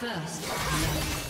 First.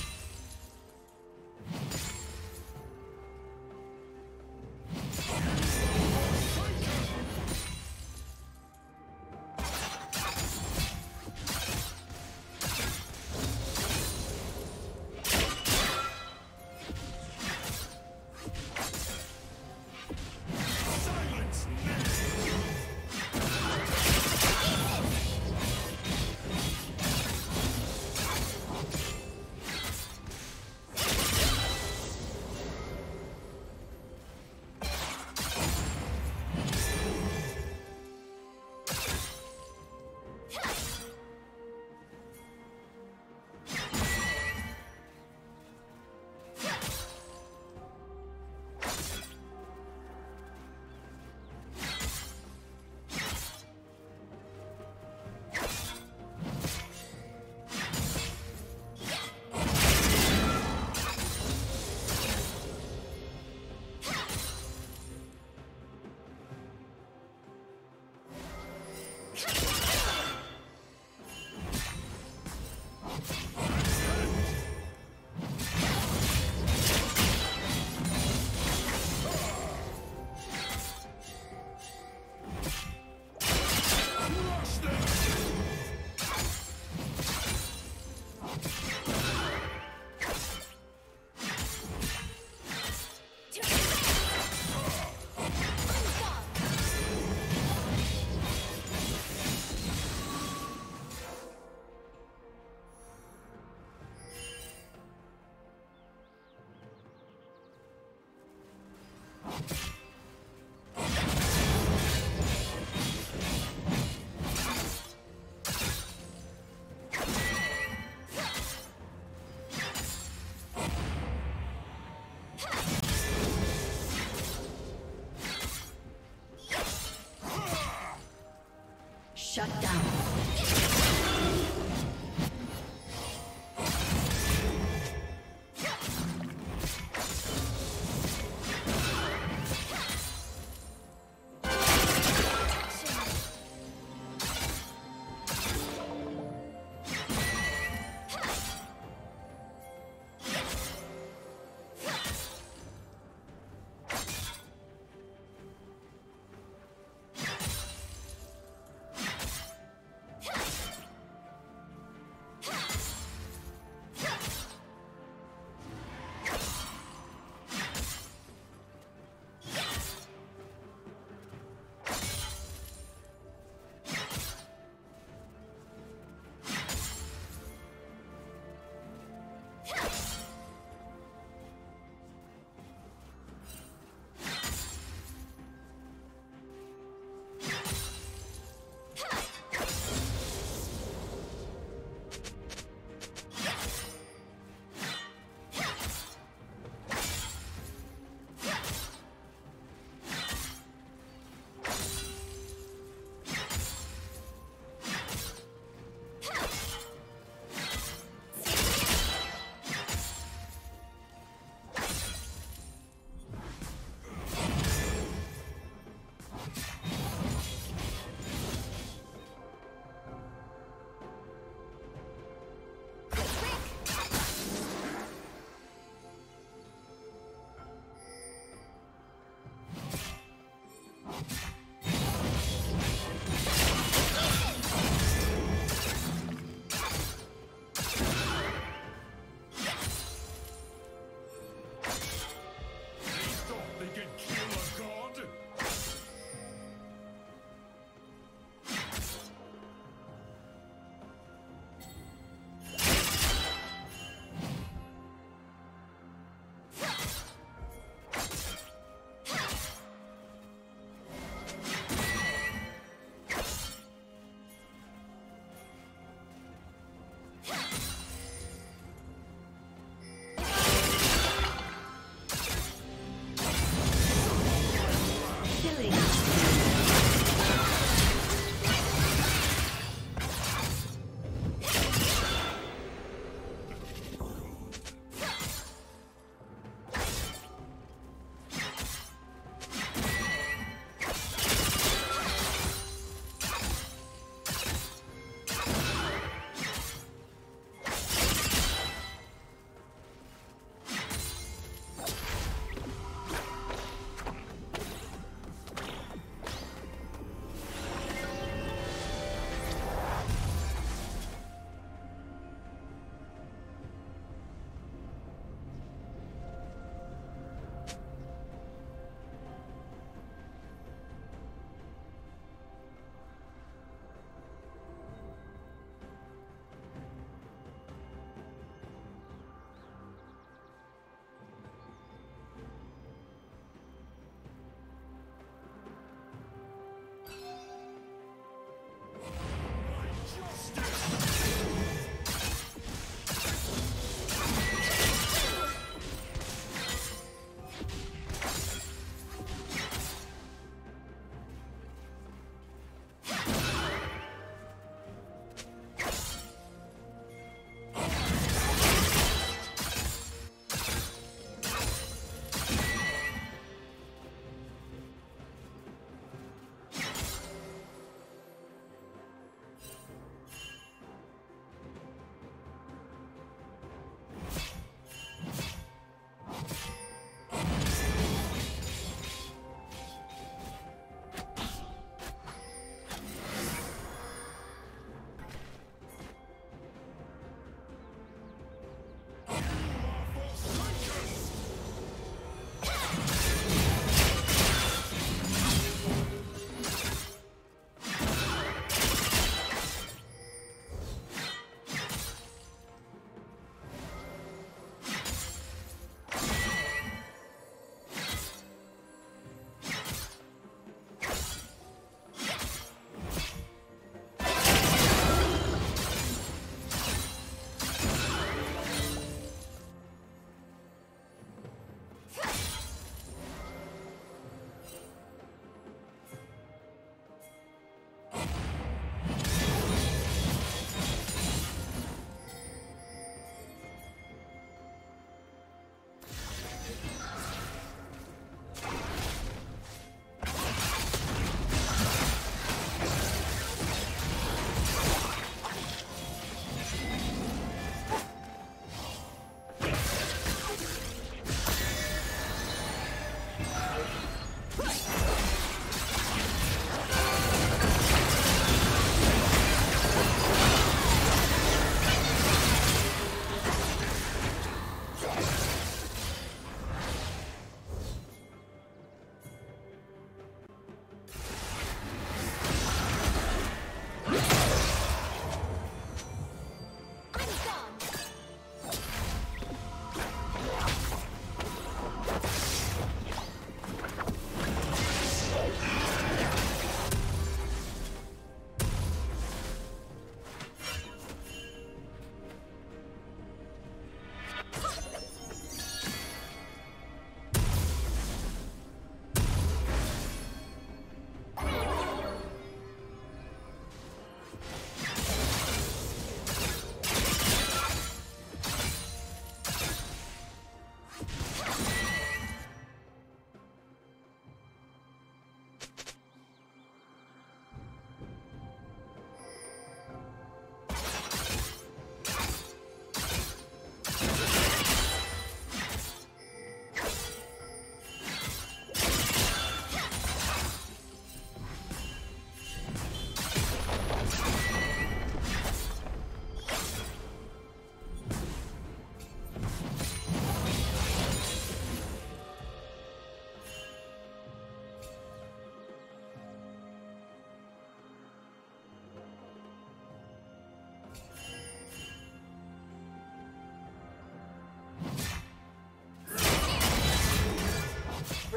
Shut down.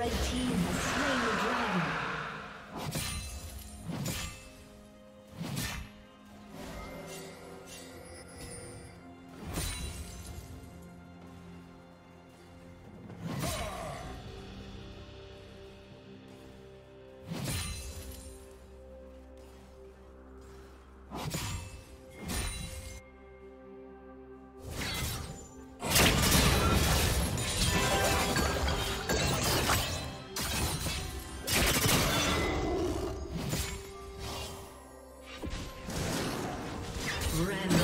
Red team. has Random.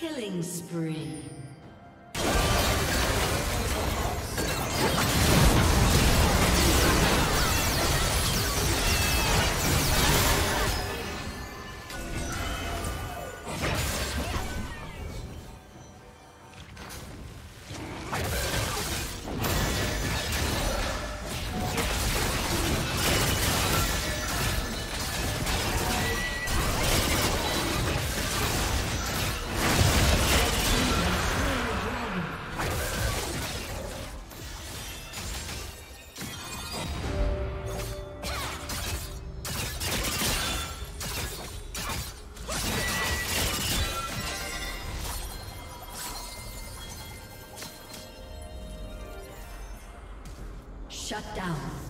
Killing spree. Shut down.